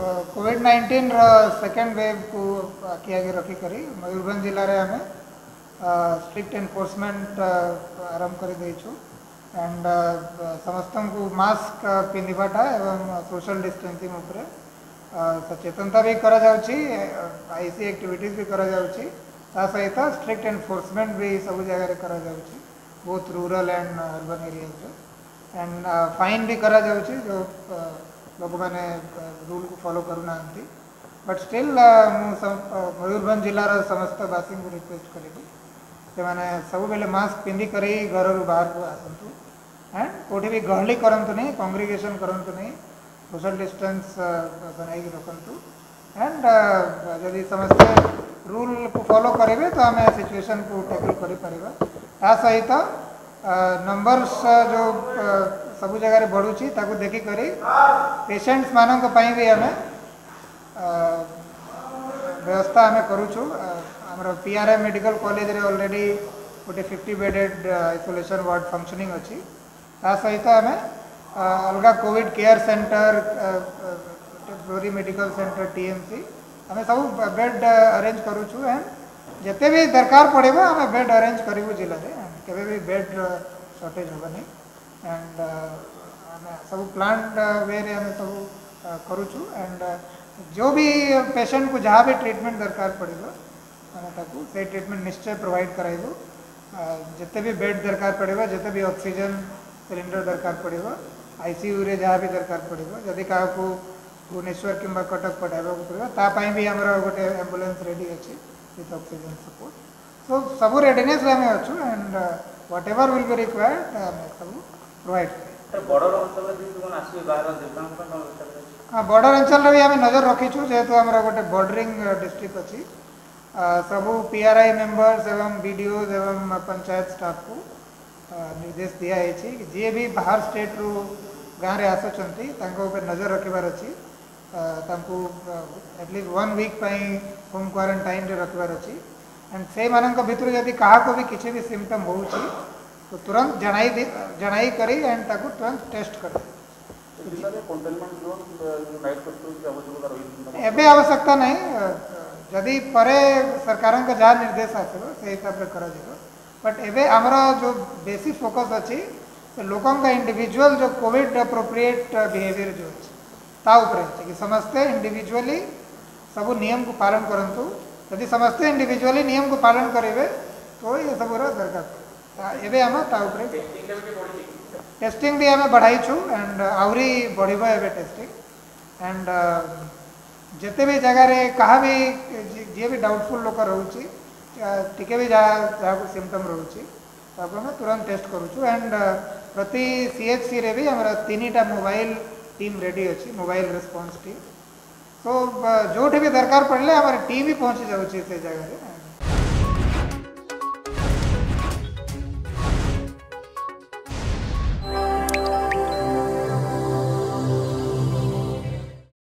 Covid ନାଇଣ୍ଟିନ୍ର second ୱେଭ୍କୁ ଆଖି ଆଗରେ ରଖିକରି ମୟୂରଭଞ୍ଜ ଜିଲ୍ଲାରେ ଆମେ ଷ୍ଟ୍ରିକ୍ଟ ଏନଫୋର୍ସମେଣ୍ଟ ଆରମ୍ଭ କରିଦେଇଛୁ ଆଣ୍ଡ ସମସ୍ତଙ୍କୁ ମାସ୍କ ପିନ୍ଧିବାଟା ଏବଂ ସୋସିଆଲ ଡିଷ୍ଟାନ୍ସିଂ ଉପରେ ସଚେତନତା ବି କରାଯାଉଛି ଆଇ ସି ଆକ୍ଟିଭିଟିଜ୍ ବି କରାଯାଉଛି ତା ସହିତ ଷ୍ଟ୍ରିକ୍ଟ ଏନଫୋର୍ସମେଣ୍ଟ ବି ସବୁ ଜାଗାରେ କରାଯାଉଛି ବହୁତ ରୁରାଲ ଆଣ୍ଡ ଅର୍ବାନ୍ ଏରିଆଜ୍ରେ ଆଣ୍ଡ ଫାଇନ୍ ବି କରାଯାଉଛି ଯେଉଁ ଲୋକମାନେ ରୁଲ୍କୁ ଫଲୋ କରୁନାହାନ୍ତି ବଟ୍ ଷ୍ଟିଲ୍ ମୁଁ ମୟୂରଭଞ୍ଜ ଜିଲ୍ଲାର ସମସ୍ତ ବାସୀଙ୍କୁ ରିକ୍ୱେଷ୍ଟ କରିବି ସେମାନେ ସବୁବେଳେ ମାସ୍କ ପିନ୍ଧିକରି ଘରରୁ ବାହାରକୁ ଆସନ୍ତୁ ଆଣ୍ଡ କେଉଁଠି ବି ଗହଳି କରନ୍ତୁ ନାହିଁ କଂଗ୍ରିଗେସନ୍ କରନ୍ତୁ ନାହିଁ ସୋସିଆଲ୍ ଡିଷ୍ଟାନ୍ସ ବନେଇକି ରଖନ୍ତୁ ଆଣ୍ଡ ଯଦି ସମସ୍ତେ ରୁଲ୍କୁ ଫଲୋ କରିବେ ତ ଆମେ ସିଚୁଏସନ୍କୁ ଟେକଲ୍ କରିପାରିବା ତା ସହିତ ନମ୍ବର୍ସ ଯେଉଁ सब जगार बढ़ू देखिकर पेसेंट मानों भी आम व्यवस्था आम कर P R M medical college already गोटे fifty bedded isolation ward functioning अच्छी ता सहित आम अलग covid care centre Glory medical centre TMC आम सब बेड अरेंज करुचु एंड जिते भी दरकार पड़े आम बेड अरेज करेड शर्टेज हेनी એન્ડ અને સૌ પ્લાન્ટ વેરે અમે સૌ કરું છું એન્ડ જો બી પેશન્ટકુ જહા બી ટ્રીટમેન્ટ દરકાર પડીલો અને તાકુ સે ટ્રીટમેન્ટ નિશ્ચય પ્રોવાઈડ કરાઈબુ જેતે બી બેડ દરકાર પડીબો જેતે બી ઓક્સિજન સિલિન્ડર દરકાર પડીબો આઈસીયુરે જહા બી દરકાર પડીબો ଯଦି କାହାକୁ ଭୁବନେଶ୍ୱର କିମ୍ବା କଟକ ପଠାଇବାକୁ ପଡ଼ିବ ତା ପାଇଁ ବି ଆମର ଗୋଟେ ଆମ୍ବୁଲାନ୍ସ ରେଡ଼ି ଅଛି ୱିଥ୍ ଅକ୍ସିଜେନ୍ ସପୋର୍ଟ ସୋ ସବୁ ରେଡ଼ିନେସ୍ରେ ଆମେ ଅଛୁ and whatever will be required ଆମେ ସବୁ right border অঞ্চলে যে কোন আসবে বাহার জেলাঙ্ক কোন বর্ডর অঞ্চলে বি আমি নজর রাখিছু যেহেতু আমার গোটে বর্ডরিং ডিস্ট্রিক্ট एवं बीडीओज एवं पंचायत स्टाफ को निर्देश दिखाई जी भी बाहर स्टेट रु गाँव में आसुँच नजर रखार अच्छी at least one week home quarantine रखार अच्छी एंड से मान भर जदि क्या भी किसी भी सिमटम हो तो तुरंत जनाई दे जनाई કરી एंड तक तुरंत टेस्ट कर एबे आवश्यकता नहीं जदि परे सरकार जहाँ निर्देश आस हिसाब से कर बट एबे आमर जो बेसी फोकस अच्छी लोक का इंडिविजुअल जो कोविड अप्रोप्रिएट बिहेवियर जो अच्छे ताऊपर कि समस्ते इंडिविजुअली सब नियम को पालन करूँ यदि समस्ते इंडिविजुअली नियम को पालन करेंगे तो ये सब दरकार ଏବେ ଆମ ତା ଉପରେ ଟେଷ୍ଟିଂ ବି ଆମେ ବଢ଼ାଇଛୁ ଆଣ୍ଡ ଆହୁରି ବଢ଼ିବ ଏବେ ଟେଷ୍ଟିଂ ଆଣ୍ଡ ଯେତେ ବି ଜାଗାରେ କାହା ବି ଯିଏ ବି ଡାଉଟଫୁଲ୍ ଲୋକ ରହୁଛି ଟିକେ ବି ଯାହା ଯାହାକୁ ସିମ୍ପଟମ୍ ରହୁଛି ତାକୁ ଆମେ ତୁରନ୍ତ ଟେଷ୍ଟ କରୁଛୁ ଆଣ୍ଡ ପ୍ରତି ସିଏଚ୍ସିରେ ବି ଆମର ତିନିଟା ମୋବାଇଲ ଟିମ୍ ରେଡ଼ି ଅଛି ମୋବାଇଲ ରେସ୍ପନ୍ସ ଟିମ୍ ସୋ ଯେଉଁଠି ବି ଦରକାର ପଡ଼ିଲେ ଆମର ଟିମ୍ ବି ପହଞ୍ଚି ଯାଉଛି ସେ ଜାଗାରେ